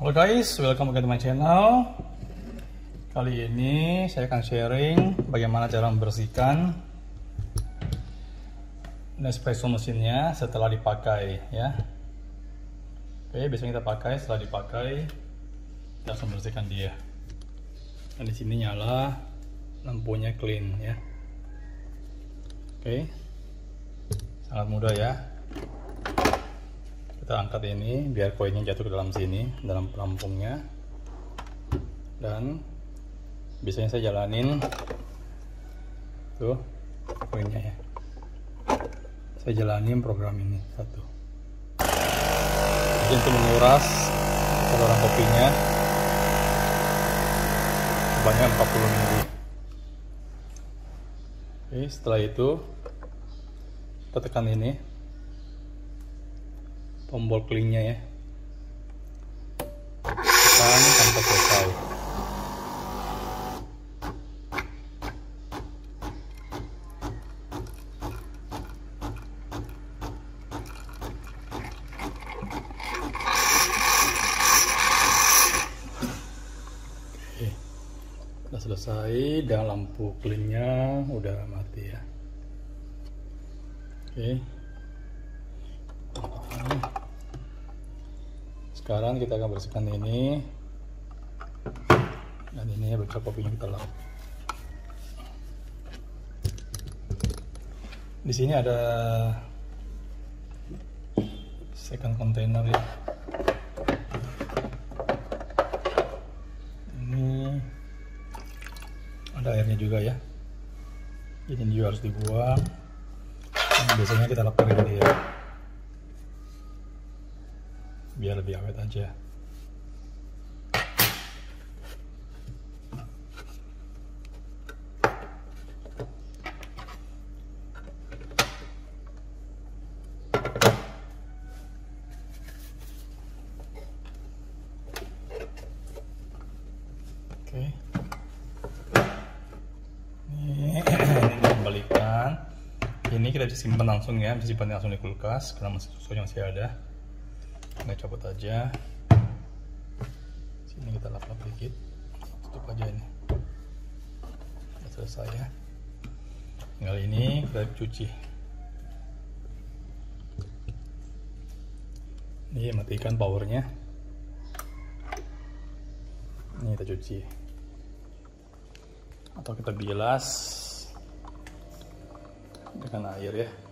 Halo guys, welcome back to my channel. Kali ini saya akan sharing bagaimana cara membersihkan Nespresso mesinnya setelah dipakai ya. Oke, biasanya kita pakai setelah dipakai kita harus membersihkan dia. Dan di sini nyala lampunya clean ya. Oke. Sangat mudah ya kita angkat ini biar koinnya jatuh ke dalam sini dalam pelampungnya dan biasanya saya jalanin. Tuh koinnya ya. Saya jalanin program ini satu. Jadi untuk menguras saluran kopinya sebanyak 40 mili. Oke setelah itu kita tekan ini tombol cleannya ya. Tekan sampai selesai. Selesai dan lampu cleannya udah mati ya. Oke sekarang kita akan bersihkan ini. Dan ini ya bocor kopinya kita lap. Di sini ada second container ya. Ini ada airnya juga ya. Ini juga harus dibuang. Biasanya kita laporin dia biar lebih awet aja. Oke. Ini kembalikan. Ini kita simpan langsung ya bisa simpan langsung di kulkas karena masih susunya masih ada kita copot aja. Sini kita lap-lap dikit. Tutup aja ini. Udah selesai ya. Tinggal ini kita cuci. Ini matikan powernya. Ini kita cuci. Atau kita bilas dengan air ya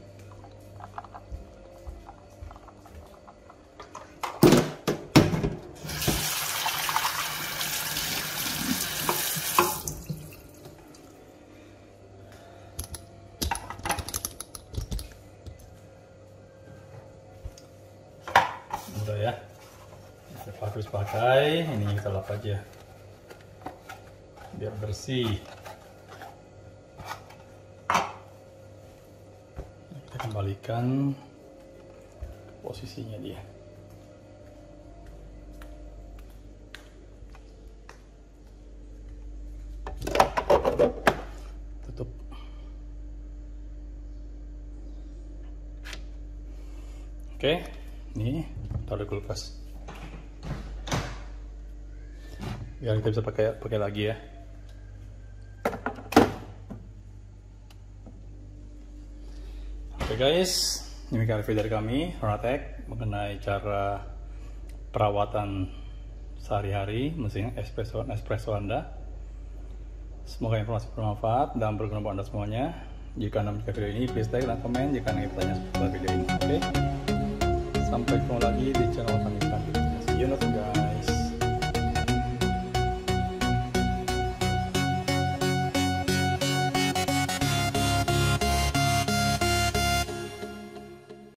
udah ya. Kita habis pakai. Ini kita lap aja. Biar bersih. Kita kembalikan posisinya dia. Tutup. Oke ini taruh di kulkas. Biar kita bisa pakai pakai lagi ya. Oke guys. Demikian review dari kami Ronatek mengenai cara perawatan sehari-hari mesin espresso espresso anda. Semoga informasi bermanfaat dan berguna buat anda semuanya. Jika anda menyukai video ini please like dan komen. Jika anda ingin bertanya seputar video ini oke Sampai ketemu lagi di channel kami selanjutnya. See you next guys.